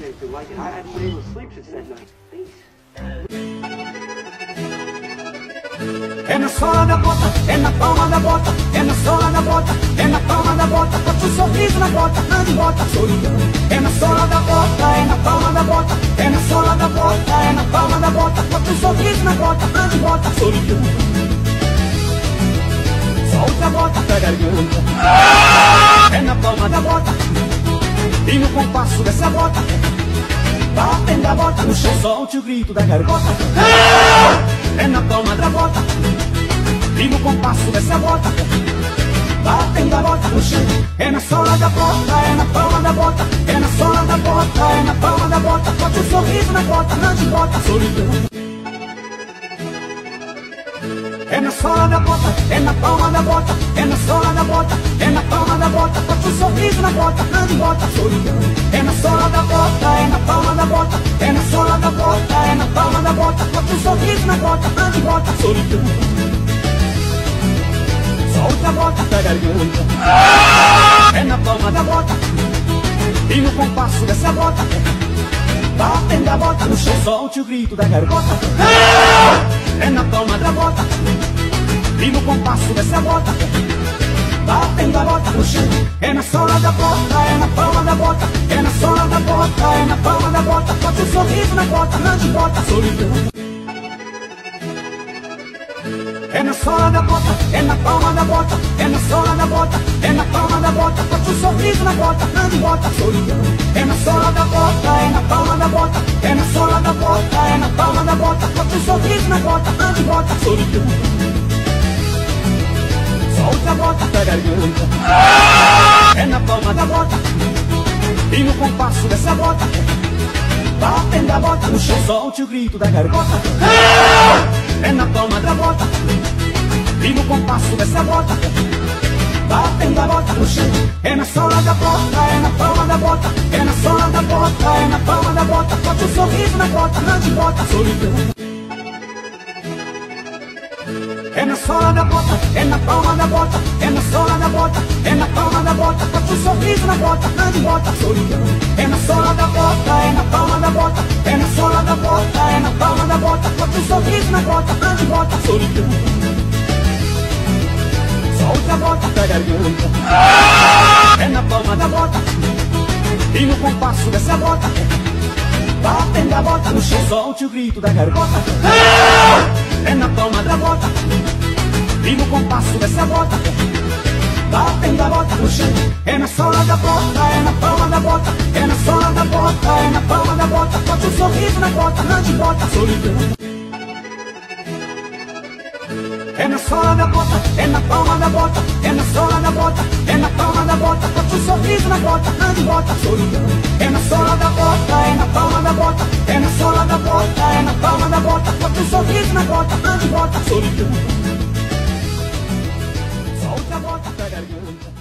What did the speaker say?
to like it. I been able to sleep since that night. É na sola da bota, é na palma da bota, é na sola da bota, é na palma da bota, bote um sorriso na bota, ande bota, solidão. É na sola da bota, é na palma da bota, é na sola da bota, é na palma da bota, bote um sorriso na bota, ande bota, solidão. Solta a bota pra garganta, é na palma da bota, e no compasso dessa bota, batendo a bota no chão, solte o grito da garganta. É na palma da bota. E no compasso dessa bota Batendo a bota no chão. É na sola da bota, é na palma da bota. É na sola da bota, é na palma da bota. Bote um sorriso na bota, não te bota solidão é na sola da bota, é na palma da bota, é na sola da bota, é na palma da bota, um sorriso na bota, bota, solidão. É na sola da bota, é na palma da bota, é na sola da bota, é na palma da bota, bote um sorriso na bota, ande bota, solidão. Solta a bota da garganta, é na palma da bota, e no compasso dessa bota, batendo a bota no chão, solte o grito da garganta. É na palma da bota. E no compasso dessa bota Batendo a bota no chão. É na sola da bota, é na palma da bota. É na sola da bota, é na palma da bota. Bote um sorriso na bota, não te bota solidão é na sola da bota, é na palma da bota, é na sola da bota, é na palma da bota, bote um sorriso na bota, não te bota solidão. É na sola da bota, é na palma da bota, é na sola da bota, é na palma da bota, bote um sorriso na bota, não te bota solidão. A bota da garganta, é na palma da bota, e no compasso dessa bota, batendo a bota no chão, solte o grito da garganta. É na palma da bota. E no compasso dessa bota. Batendo a bota no chão. É na sola da bota, é na palma da bota. É na sola da bota, é na palma da bota. Bote um sorriso na bota, te bota. Solidão na sola da bota, é na palma da bota, é na sola da bota, é na palma da bota, bote um sorriso na bota, te bota solidão. É na sola da bota, é na palma da bota, é na sola da bota, é na palma da bota, bote um sorriso na bota, te bota solidão. Solta a bota da garganta, é na palma da bota, e no compasso dessa bota, a bota. No chão, solte o grito da garganta. É na palma da bota. E no compasso dessa bota. Batendo a bota no chão. É na sola da bota, é na palma da bota. É na sola da bota, é na palma da bota. Bote um sorriso na bota, não te bota. Solidão é na sola da bota, é na palma da bota, é na sola da bota, é na palma da bota, bote um sorriso na bota, ande bota solidão. É na sola da bota, é na palma da bota, é na sola da bota, é na palma da bota, bote um sorriso na bota, ande bota solidão. Solta a bota da garganta.